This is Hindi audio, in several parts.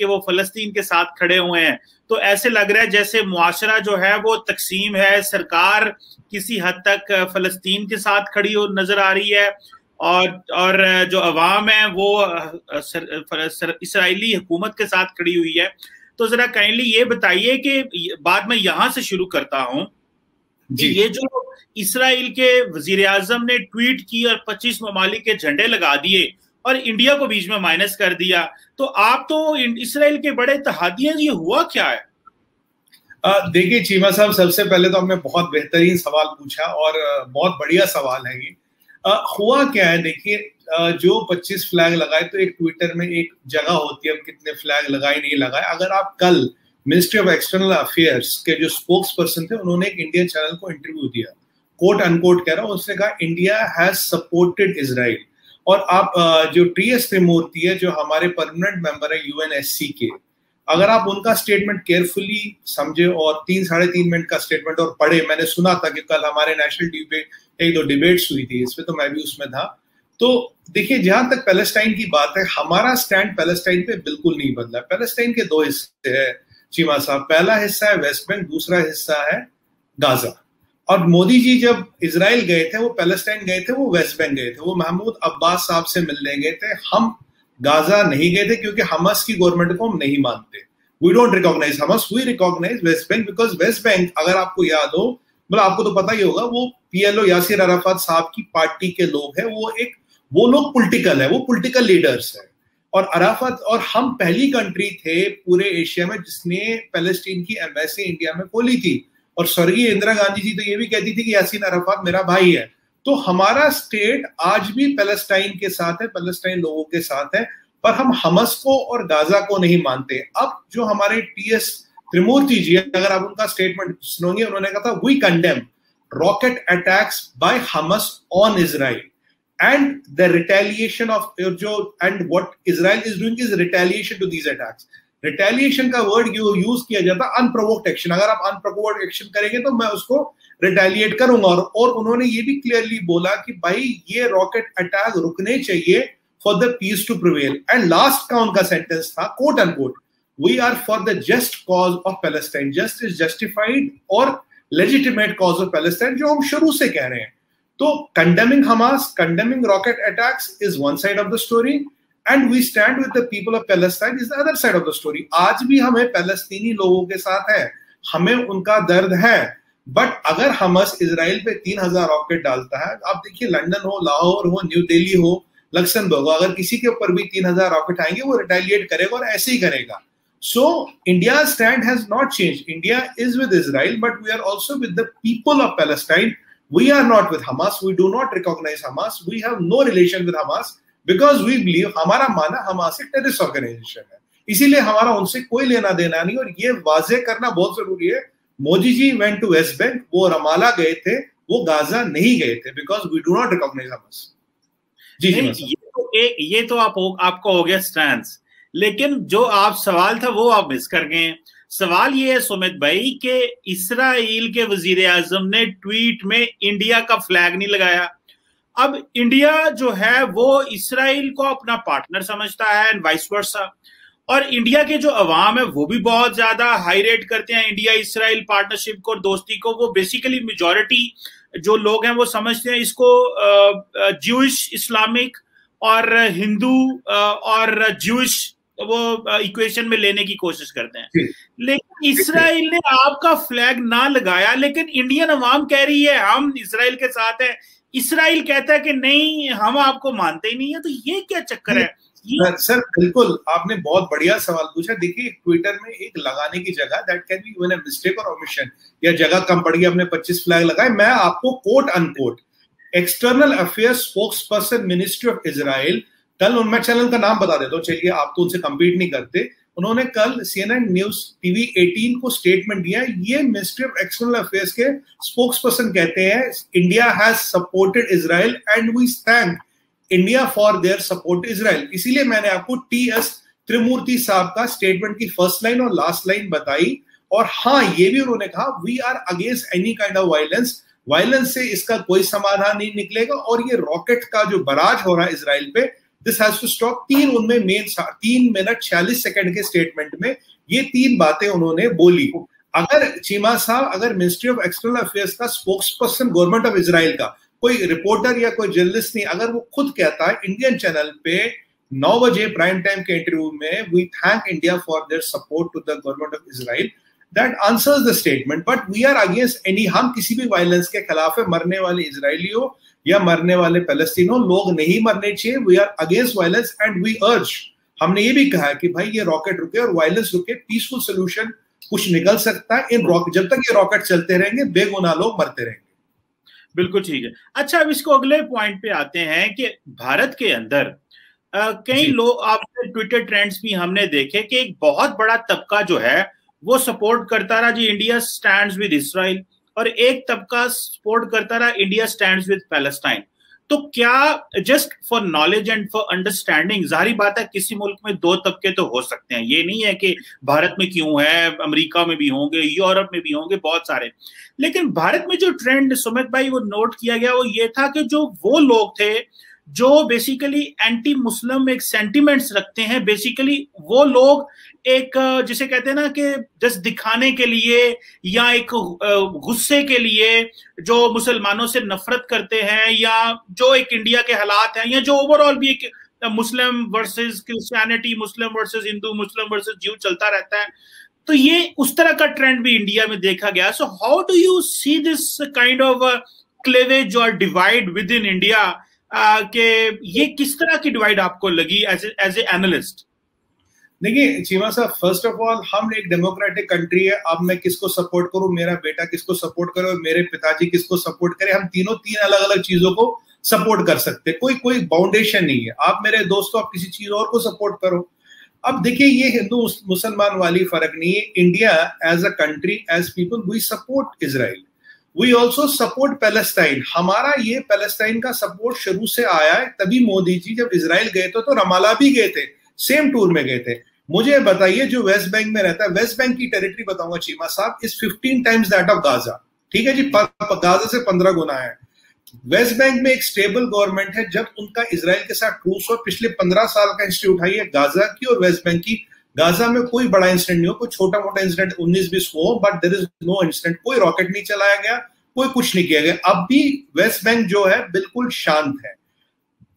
कि वो फलस्तीन के साथ खड़े हुए हैं। तो ऐसे लग रहा है जैसे मुआशरा जो है वो तकसीम है। सरकार किसी हद तक फलस्तीन के साथ खड़ी हो नज़र आ रही है और और जो अवाम है वो इसराइली हुकूमत के साथ खड़ी हुई है। तो जरा काइंडली ये बताइए कि बाद में यहाँ से शुरू करता हूँ जी। ये जो इसराइल के वज़ीर आज़म ने ट्वीट की और 25 ममालिक के झंडे लगा दिए और इंडिया को बीच में माइनस कर दिया। तो आप तो इसराइल के बड़े तहादियाँ ये हुआ क्या है? देखिए, चीमा साहब, सबसे पहले तो हमने बहुत बेहतरीन सवाल पूछा और बहुत बढ़िया सवाल है ये। हुआ क्या है? देखिए जो 25 फ्लैग लगाए तो एक ट्विटर में एक जगह होती है कितने फ्लैग लगाए, नहीं लगाए। अगर आप कल मिनिस्ट्री ऑफ़ एक्सटर्नल अफेयर्स के जो स्पोक्स पर्सन थे, उन्होंने एक इंडियन चैनल को इंटरव्यू दिया कोट अनकोट कह रहा हूँ, उसने कहा, इंडिया हैज़ सपोर्टेड इसराइल और आप जो टी एस त्रिमूर्ति है, जो हमारे परमानेंट मेंबर है यूएनएससी के, अगर आप उनका स्टेटमेंट केयरफुली समझे और तीन, साढ़े तीन मिनट का स्टेटमेंट और पढ़े, मैंने सुना था कि कल हमारे नेशनल डिबेट एक दो डिबेट्स हुई थी इसमें तो मैं भी उसमें था। तो देखिए, जहाँ तक पैलेस्टाइन की बात है, हमारा स्टैंड पैलेस्टाइन पे बिल्कुल नहीं बदला पैलेस्टाइन के दो हिस्से है, चीमा साहब। पहला हिस्सा है वेस्ट बैंक दूसरा हिस्सा है गाजा और मोदी जी जब इसराइल गए थे, वो पैलेस्टाइन गए थे, वो वेस्ट बैंक गए थे, वो महमूद अब्बास साहब से मिलने गए थे। हम गाजा नहीं गए थे क्योंकि हमस की गवर्नमेंट को हम नहीं मानते। We don't recognise Hamas we recognise West Bank because West Bank, अगर आपको याद हो मतलब आपको तो पता ही होगा, वो पीएलओ यासिर अराफात साहब की पार्टी के लोग हैं, वो एक, वो लोग पोलिटिकल है, वो पोलिटिकल लीडर्स है। और अराफत, और हम पहली कंट्री थे पूरे एशिया में जिसने पैलेस्टीन की एम्बेसी इंडिया में खोली थी। और स्वर्गीय इंदिरा गांधी जी तो ये भी कहती थी कि यासीन अराफात मेरा भाई है। तो हमारा स्टेट आज भी पैलेस्टाइन के साथ है पैलेस्टाइन लोगों के साथ है, पर हम हमस को और गाजा को नहीं मानते। अब जो हमारे टी एस त्रिमूर्ति जी अगर आप उनका स्टेटमेंट सुनोगे, उन्होंने कहा था we condemn rocket attacks by Hamas on Israel and the retaliation of जो and what Israel is doing is retaliation to these attacks retaliation का वर्ड यूज़ किया जाता है अनप्रोवोक्ड एक्शन अगर आप अनप्रोवोक्ड एक्शन करेंगे तो मैं उसको रिटेलिएट करूँगा। और, और उन्होंने ये भी क्लियरली बोला कि भाई ये रॉकेट अटैक रुकने चाहिए for the peace to prevail and last का उनका सेंटेंस था quote end quote we are for the just cause of Palestine just is justified और लेजिटिमेट कॉज ऑफ़ पैलेस्टाइन जो हम शुरू से कह रहे हैं। तो condemning Hamas condemning rocket attacks is one side of the story and we stand with the people of Palestine is the other side of the story आज भी हमें पैलेस्तीनी लोगों के साथ है। हमें उनका दर्द है। बट अगर हमस इसराइल पे तीन हज़ार रॉकेट डालता है, आप देखिए लंदन हो लाहौर हो न्यू दिल्ली हो लक्समबर्ग हो, अगर किसी के ऊपर भी तीन हज़ार रॉकेट आएँगे, वो रिटेलिएट करेगा और ऐसे ही करेगा। So India stand has not change India is with Israel but we are also with the people of Palestine we are not with hamas. We do not recognize hamas. We have no relation with hamas. Because we believe हमारा माना हमास एक टेररिस्ट ऑर्गेनाइजेशन है। इसीलिए हमारा उनसे कोई लेना देना नहीं और ये वाजे करना बहुत ज़रूरी है। Modi ji went to West Bank वो रमाला गए थे वो गाजा नहीं गए थे because we do not recognise Hamas जी जी ये तो ए, ये तो आप आपको हो गया स्टैंड लेकिन जो आप सवाल था वो आप मिस कर गए। सवाल ये है सुमित भाई कि इसराइल के वज़ीर आज़म ने ट्वीट में इंडिया का फ्लैग नहीं लगाया। अब इंडिया जो है वो इसराइल को अपना पार्टनर समझता है एंड वाइस वर्सा और इंडिया के जो अवाम है वो भी बहुत ज़्यादा हाई रेट करते हैं इंडिया इसराइल पार्टनरशिप को और दोस्ती को. वो बेसिकली मेजोरिटी जो लोग हैं वो समझते हैं इसको ज्यूइश इस्लामिक और हिंदू और ज्यूइश वो इक्वेशन में लेने की कोशिश करते हैं. लेकिन इसराइल ने आपका फ्लैग ना लगाया लेकिन इंडियन अवाम कह रही है हम इसराइल के साथ हैं इसराइल कहता है कि नहीं, हम आपको मानते ही नहीं है तो ये क्या चक्कर है? सर बिल्कुल, आपने बहुत बढ़िया सवाल पूछा। देखिए ट्विटर में एक लगाने की जगह that can be even mistake और ओमिशन या जगह कम पड़ गई आपने 25 फ्लैग लगाए। मैं आपको quote unquote external affairs spokesperson ministry of Israel कल उनमें चैनल का नाम बता देता हूँ। चलिए, आप तो उनसे कम्पीट नहीं करते। उन्होंने कल सीएनएन न्यूज़ टीवी 18 को स्टेटमेंट दिया, ये मिनिस्ट्री ऑफ़ एक्सटर्नल अफेयर्स के स्पोक्स पर्सन कहते हैं India has supported Israel and we thank India for their support Israel इसीलिए मैंने आपको टी एस त्रिमूर्ति साहब का स्टेटमेंट की फ़र्स्ट लाइन और लास्ट लाइन बताई। और हाँ ये भी उन्होंने कहा we are against any kind of violence violence से इसका कोई समाधान नहीं निकलेगा और ये रॉकेट का जो बराज हो रहा है इसराइल पे दिस हैज़ टू स्टॉप तीन उनमें मेन तीन मिनट छियालीस सेकंड के स्टेटमेंट में ये तीन बातें उन्होंने बोली। अगर चीमा साहब अगर मिनिस्ट्री ऑफ़ एक्सटर्नल अफेयर्स का spokesperson government of Israel का, कोई रिपोर्टर या कोई जर्नलिस्ट नहीं, अगर वो खुद कहता है इंडियन चैनल पे नौ बजे प्राइम टाइम के इंटरव्यू में we thank India for their support to the government of Israel that answers the statement but we are against any हम किसी भी वायलेंस के खिलाफ है, मरने वाले इसराइलियों या मरने वाले पैलेस्तीनों लोग नहीं मरने चाहिए। We are against violence and we urge हमने ये भी कहा है कि भाई ये रॉकेट रुके और वायलेंस रुके पीसफुल सोल्यूशन कुछ निकल सकता है। इन रॉकेट जब तक ये रॉकेट चलते रहेंगे बेगुना लोग मरते रहेंगे। बिल्कुल ठीक है। अच्छा अब इसको अगले पॉइंट पे आते हैं कि भारत के अंदर कई लोग आपने ट्विटर ट्रेंड्स भी हमने देखे कि एक बहुत बड़ा तबका जो है वो सपोर्ट करता रहा। जी इंडिया स्टैंड्स विद इसराइल और एक तबका सपोर्ट करता रहा इंडिया स्टैंड विद पैलेस्टाइन तो क्या just for knowledge and for understanding जारी बात है किसी मुल्क में दो तबके तो हो सकते हैं। ये नहीं है कि भारत में क्यों है, अमेरिका में भी होंगे, यूरोप में भी होंगे, बहुत सारे। लेकिन भारत में जो ट्रेंड सुमित भाई, वो नोट किया गया, वो ये था कि जो वो लोग थे जो बेसिकली एंटी मुस्लिम एक सेंटिमेंट्स रखते हैं बेसिकली वो लोग एक, जिसे कहते हैं ना कि जस्ट दिखाने के लिए या एक गुस्से के लिए जो मुसलमानों से नफरत करते हैं या जो एक इंडिया के हालात हैं या जो ओवरऑल भी एक Muslim versus Christianity Muslim versus Hindu Muslim versus Jew चलता रहता है। तो ये उस तरह का ट्रेंड भी इंडिया में देखा गया। So how do you see this kind of cleavage और डिवाइड विद इन इंडिया कि ये किस तरह की डिवाइड आपको लगी एज ए एनालिस्ट देखिए, चीमा साहब फ़र्स्ट ऑफ़ ऑल हम एक डेमोक्रेटिक कंट्री है, अब मैं किसको सपोर्ट करूँ, मेरा बेटा किसको सपोर्ट करे और मेरे पिताजी किसको सपोर्ट करे, हम तीनों तीन अलग अलग चीज़ों को सपोर्ट कर सकते कोई कोई बाउंडेशन नहीं है। आप मेरे दोस्तों आप किसी चीज़ और को सपोर्ट करो। अब देखिए, ये हिंदू, मुसलमान वाली फ़र्क नहीं है। India as a country as people we support Israel we also support Palestine हमारा ये पैलेस्टाइन का सपोर्ट शुरू से आया है, तभी मोदी जी जब इसराइल गए थे तो रमाला भी गए थे सेम टूर में गए थे। मुझे बताइए, जो वेस्ट बैंक में रहता है वेस्ट बैंक की टेरिटरी बताऊँगा, चीमा साहब is fifteen times that of Gaza ठीक है जी गाजा से पंद्रह गुना है। वेस्ट बैंक में एक स्टेबल गवर्नमेंट है, जब उनका इसराइल के साथ ट्रूस और पिछले पंद्रह साल का हिस्ट्री है गाजा की और वेस्ट बैंक की गाजा में कोई बड़ा इंसिडेंट नहीं हो, कोई छोटा मोटा इंसिडेंट उन्नीस बीस हो but there is no incident कोई रॉकेट नहीं चलाया गया, कोई कुछ नहीं किया गया। अब भी वेस्ट बैंक जो है, बिल्कुल शांत है।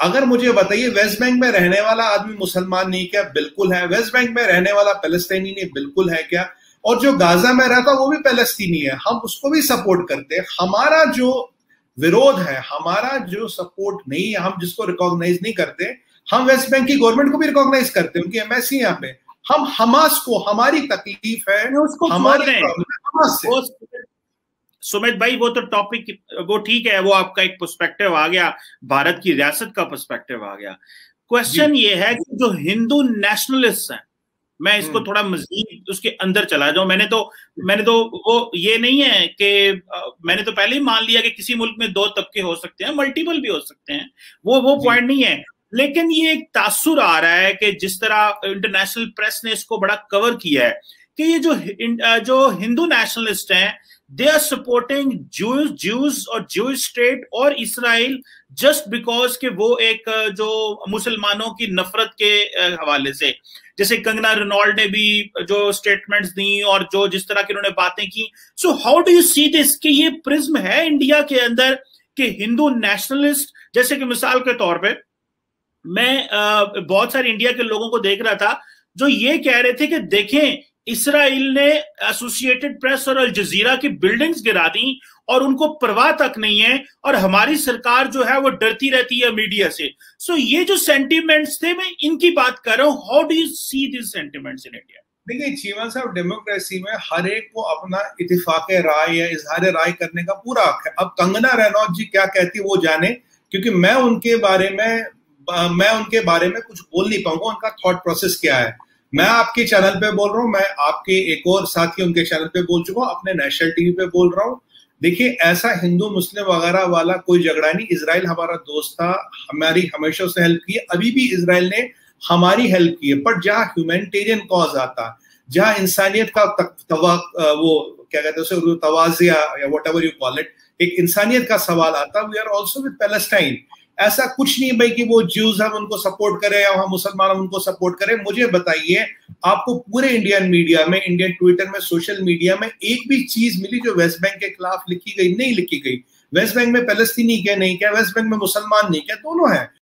अगर मुझे बताइए वेस्ट बैंक में रहने वाला आदमी मुसलमान नहीं क्या? बिल्कुल है। वेस्ट बैंक में रहने वाला पैलेस्टाइनी नहीं, बिल्कुल है क्या? और जो गाजा में रहता, वो भी पैलेस्तीनी है। हम उसको भी सपोर्ट करते हैं। हमारा जो विरोध है, हमारा जो सपोर्ट नहीं है, हम जिसको रिकॉग्नाइज नहीं करते, हम वेस्ट बैंक की गवर्नमेंट को भी रिकॉग्नाइज करते हैं। उनकी एमएससी यहाँ पे। हम हमास को हमारी तकलीफ़ है उसको हमारी हमास सुमित भाई वो तो टॉपिक वो ठीक है वो आपका एक पर्सपेक्टिव आ गया भारत की रियासत का पर्सपेक्टिव आ गया। क्वेश्चन ये है कि जो हिंदू नेशनलिस्ट हैं मैं इसको हम्म। थोड़ा मजीद उसके अंदर चला जाऊँ। मैंने तो मैंने तो वो ये नहीं है कि मैंने तो पहले ही मान लिया कि किसी मुल्क में दो तबके हो सकते हैं मल्टीपल भी हो सकते हैं। वो वो पॉइंट नहीं है। लेकिन ये एक तासुर आ रहा है कि जिस तरह इंटरनेशनल प्रेस ने इसको बड़ा कवर किया है कि ये जो जो हिंदू नेशनलिस्ट हैं दे आर सपोर्टिंग जूस और जूस स्टेट और इसराइल जस्ट बिकॉज़ के वो एक जो मुसलमानों की नफरत के हवाले से। जैसे कंगना रेनॉल्ड ने भी जो स्टेटमेंट्स दी और जो जिस तरह की उन्होंने बातें की। So how do you see this कि ये प्रिज्म है इंडिया के अंदर कि हिंदू नेशनलिस्ट जैसे कि मिसाल के तौर पे मैं बहुत सारे इंडिया के लोगों को देख रहा था जो ये कह रहे थे कि देखें इसराइल ने एसोसिएटेड प्रेस और अल जजीरा की बिल्डिंग्स गिरा दी और उनको परवाह तक नहीं है और हमारी सरकार जो है वो डरती रहती है मीडिया से। सो so, ये जो सेंटिमेंट्स थे मैं इनकी बात कर रहा हूँ। How do you see this sentiments in India देखिए चीमा साहब डेमोक्रेसी में हर एक को अपना इतफाक राय या इजहार राय करने का पूरा हक है। अब कंगना रनौत जी क्या कहती वो जाने क्योंकि मैं उनके बारे में मैं उनके बारे में कुछ बोल नहीं पाऊँगा, उनका थॉट प्रोसेस क्या है? मैं आपके चैनल पे बोल रहा हूँ, मैं आपके एक और साथी उनके चैनल पे बोल चुका हूँ, अपने नेशनल टीवी पे बोल रहा हूँ। देखिए, ऐसा हिंदू, मुस्लिम वगैरह वाला कोई झगड़ा नहीं। इसराइल हमारा दोस्त था, हमारी हमेशा से हेल्प की अभी भी इसराइल ने हमारी हेल्प की है। पर जहाँ ह्यूमैनिटेरियन कॉज आता, जहाँ इंसानियत का तवा वो क्या कहते हैं उसे तवाजिया या whatever you call it एक इंसानियत का सवाल आता we are also with Palestine ऐसा कुछ नहीं भाई कि वो ज्यूज हम उनको सपोर्ट करें या हम मुसलमान उनको सपोर्ट करें। मुझे बताइए, आपको पूरे इंडियन मीडिया में इंडियन ट्विटर में सोशल मीडिया में एक भी चीज़ मिली जो वेस्ट बैंक के खिलाफ लिखी गई? नहीं लिखी गई। वेस्ट बैंक में पैलेस्तीनी क्या, नहीं क्या? वेस्ट बैंक में मुसलमान नहीं क्या? दोनों है।